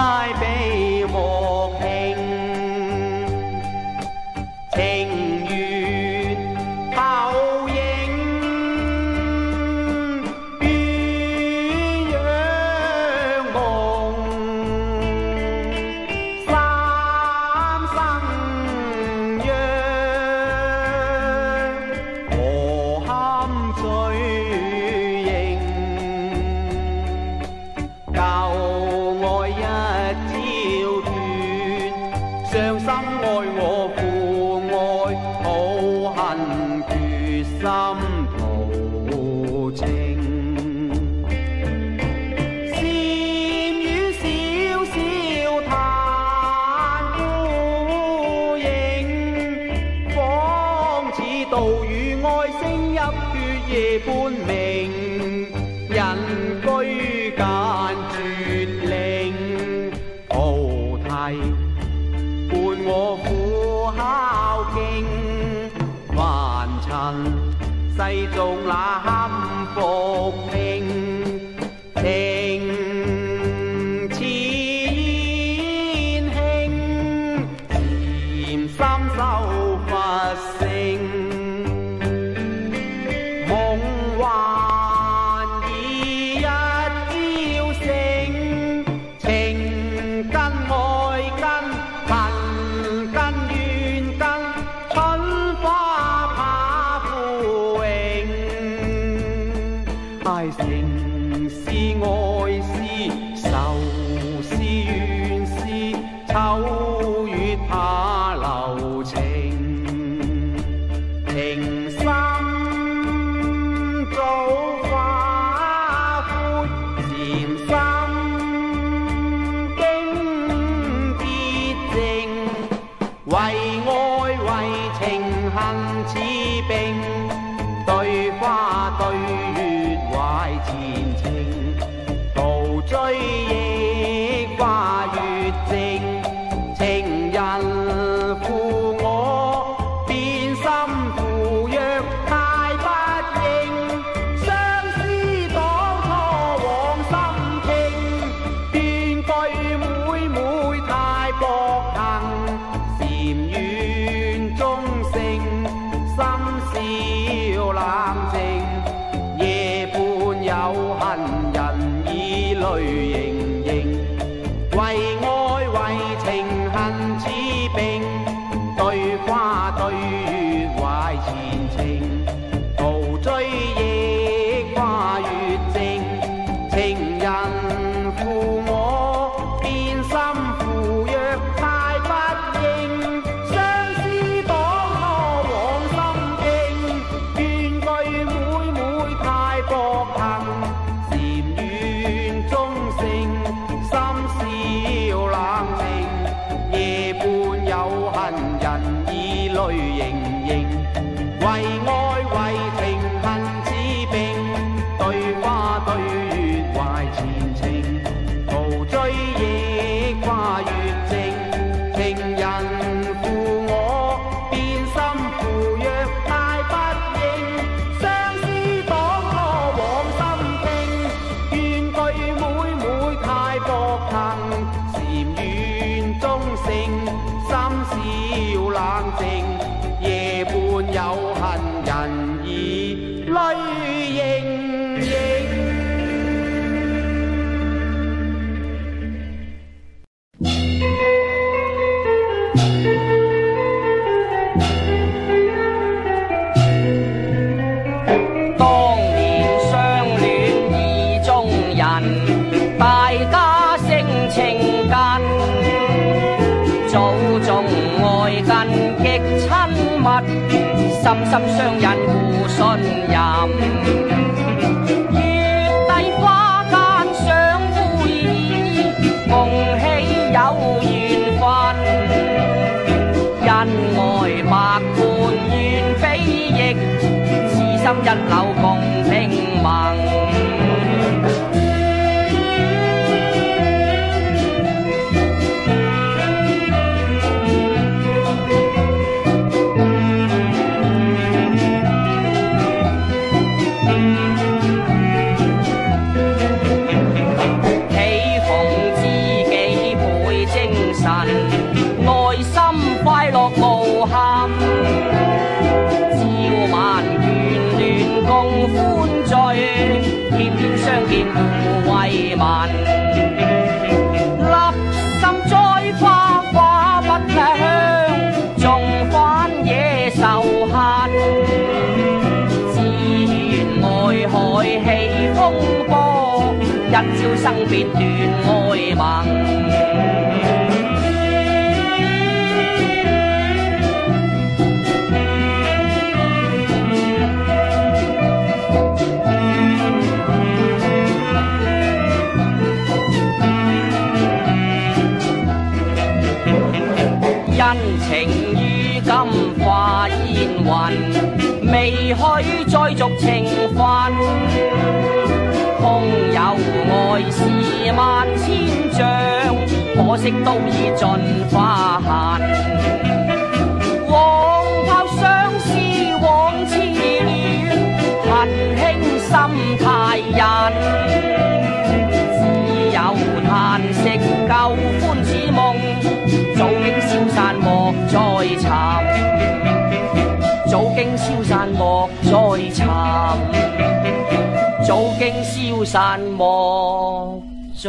my baby. 上心爱我我苦孝敬，凡尘世俗那堪服。平衡似冰。Thank you. போய் 心心相印互信任。生别断爱盟。恩情于今化烟云，未许再续情分。空有爱是万千丈，可惜都已尽花痕。枉抛相思枉痴恋，恨轻心太忍，只有叹息旧欢似梦。早经消散莫再寻，早经消散莫再寻，早经消散莫再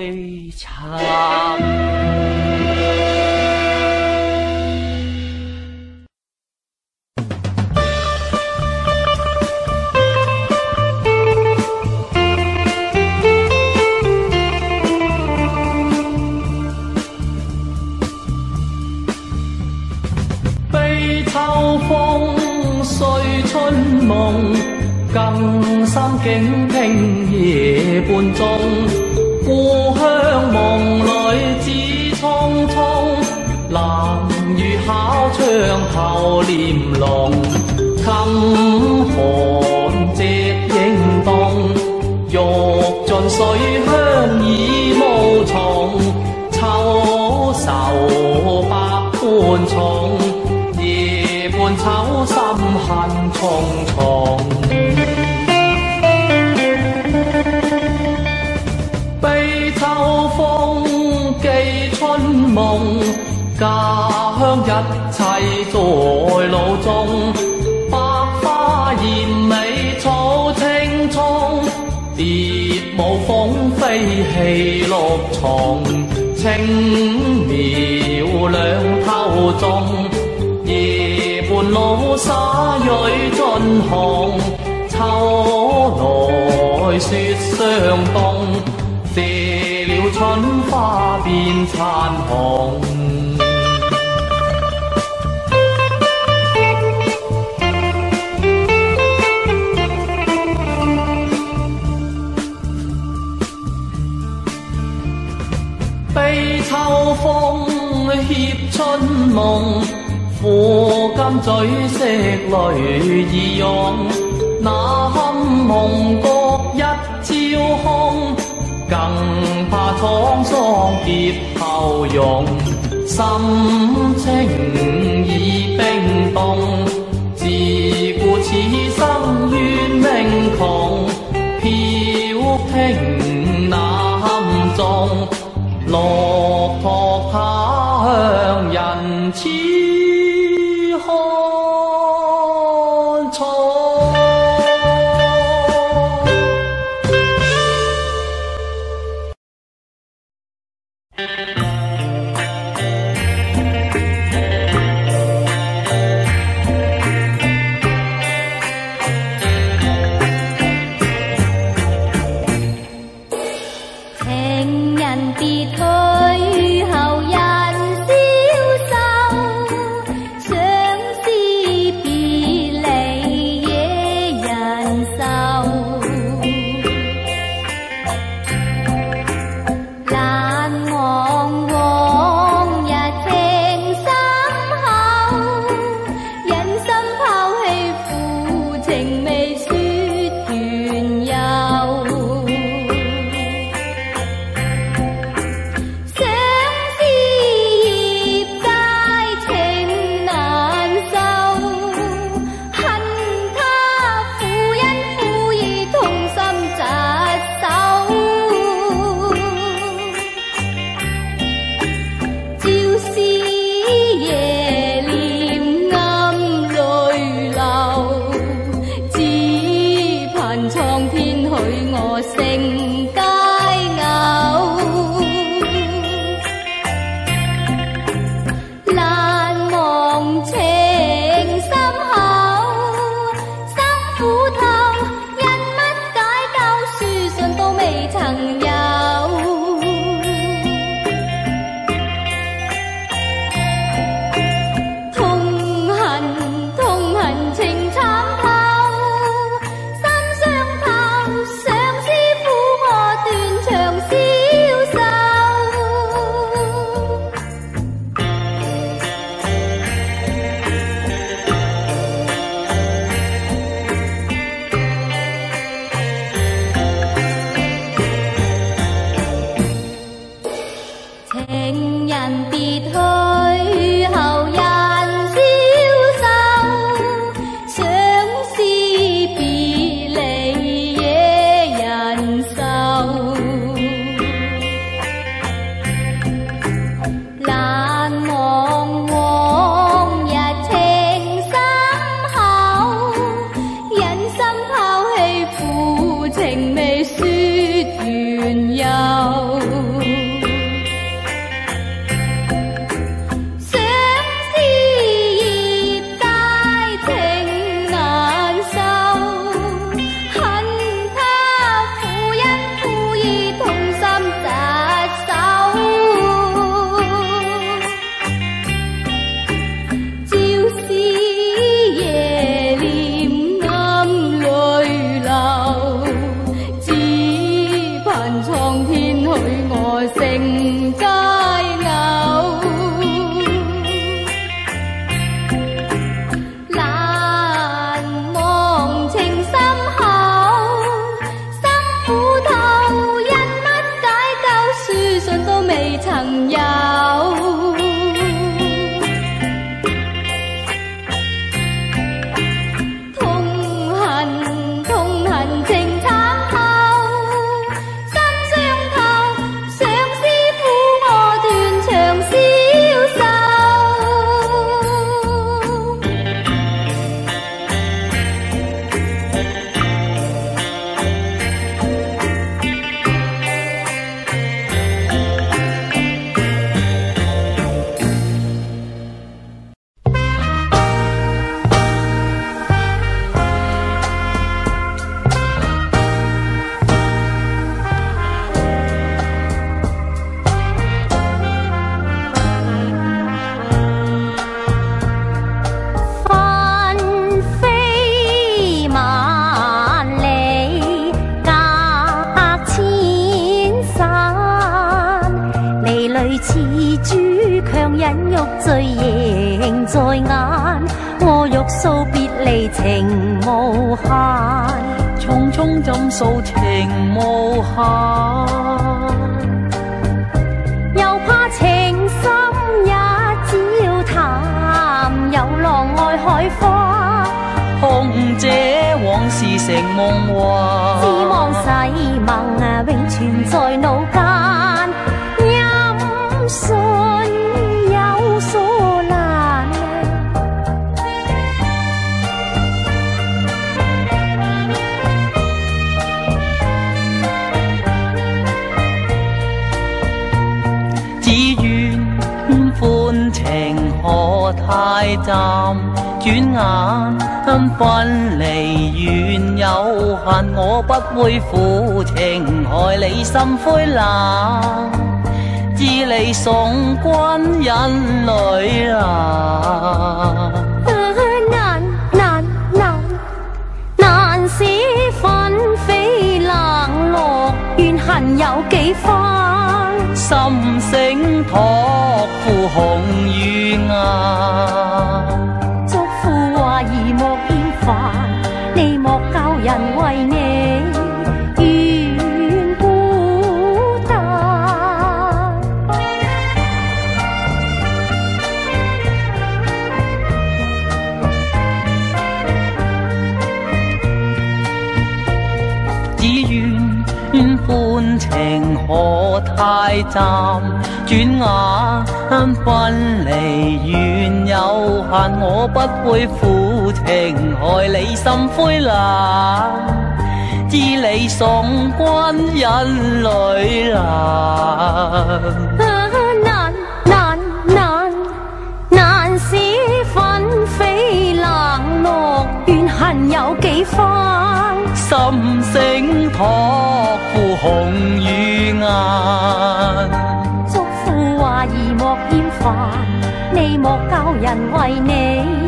寻。更深景听夜半钟，故乡梦里只匆匆。冷雨敲窗后帘笼，襟寒夕影冻。欲尽水乡青苗两头种，夜半老沙蕊尽红，秋来雪霜冻。谢了春花变残红， 春梦，苦今嘴色泪已涌，那堪蒙国一朝空。更怕沧桑劫后容，心情已冰冻。自顾此生怨命穷，飘萍南中，落拓他乡人痴。 起緊欲醉仍在眼，我欲訴別離情無限，匆匆怎訴情無限？又怕情深一朝淡，有浪愛海花，空姐往事成夢話，只望細夢啊，永存在腦間。站，转眼分离缘有限，我不会负情害你心灰冷，知你送君引泪难，难难难难使纷飞冷落，怨恨有几番， 心声托付红与眼祝父话儿莫厌烦你莫教人为你情可太暂，转眼分离缘有限，我不会负情害你心灰冷，知你送君引泪难。难难难难使纷飞冷落，怨恨有几番， 心声托付红与颜，祝福话儿莫厌烦，你莫教人为你。